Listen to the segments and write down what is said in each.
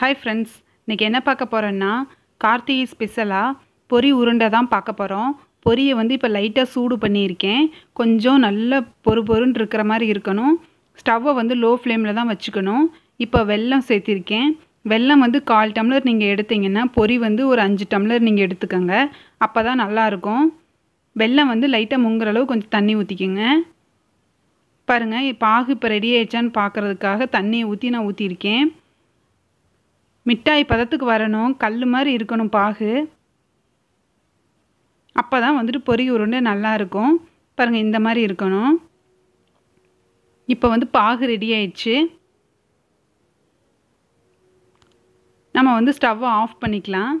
Hi friends இன்றைக்கி என்ன பார்க்க போகிறோன்னா கார்த்திகை ஸ்பெஷலாக பொரி உருண்டை தான் பார்க்க போகிறோம் பொரியை வந்து இப்போ லைட்டாக சூடு பண்ணியிருக்கேன். கொஞ்சம் நல்ல பொறு பொருன்னு இருக்கிற மாதிரி இருக்கணும். ஸ்டவ்வை வந்து லோ ஃப்ளேமில் தான் வச்சுக்கணும். இப்போ வெல்லம் சேர்த்திருக்கேன். வெல்லம் வந்து கால் டம்ளர் நீங்கள் எடுத்தீங்கன்னா பொரி வந்து ஒரு அஞ்சு டம்ளர் நீங்கள் எடுத்துக்கோங்க. அப்போ தான் நல்லாயிருக்கும் வெல்லம் வந்து லைட்டாக முங்குற அளவு கொஞ்சம் தண்ணி ஊற்றிக்கோங்க பாருங்கள் பாகு இப்போ ரெடி ஆயிடுச்சான்னு பார்க்குறதுக்காக தண்ணியை ஊற்றி நான் ஊற்றிருக்கேன் மிட்டாய் பதத்துக்கு வரணும் கல் மாதிரி இருக்கணும் பாகு. அப்போ தான் வந்துட்டு பொறி உருண்டை நல்லாயிருக்கும் பாருங்கள் இந்த மாதிரி இருக்கணும். இப்போ வந்து பாகு ரெடி ஆயிடுச்சு. நம்ம வந்து ஸ்டவ்வை ஆஃப் பண்ணிக்கலாம்.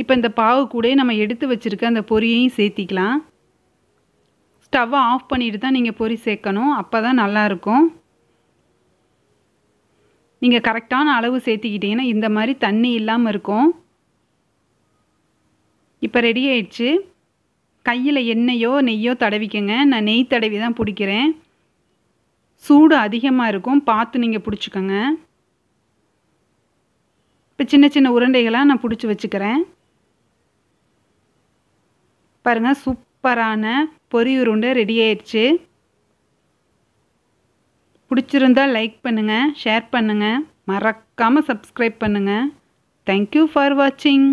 இப்போ இந்த பாகு கூட நம்ம எடுத்து வச்சுருக்க அந்த பொரியையும் சேர்த்திக்கலாம். ஸ்டவ்வை ஆஃப் பண்ணிட்டு தான் நீங்கள் பொரி சேர்க்கணும். அப்போ தான் நல்லாயிருக்கும் நீங்கள் கரெக்டான அளவு சேர்த்திக்கிட்டிங்கன்னா இந்த மாதிரி தண்ணி இல்லாமல் இருக்கும். இப்போ ரெடி ஆயிடுச்சு. கையில் எண்ணெயோ நெய்யோ தடவிக்கங்க. நான் நெய் தடவி தான் பிடிக்கிறேன். சூடு அதிகமாக இருக்கும். பார்த்து நீங்கள் பிடிச்சிக்கோங்க. இப்போ சின்ன சின்ன உருண்டைகளாக நான் பிடிச்சி வச்சுக்கிறேன். பாருங்கள் சூப்பரான பொரி உருண்டை ரெடி ஆயிடுச்சு. பிடிச்சிருந்தா லைக் பண்ணுங்கள் ஷேர் பண்ணுங்கள் மறக்காமல் சப்ஸ்கிரைப் பண்ணுங்கள் தேங்க்யூ ஃபார் வாட்சிங்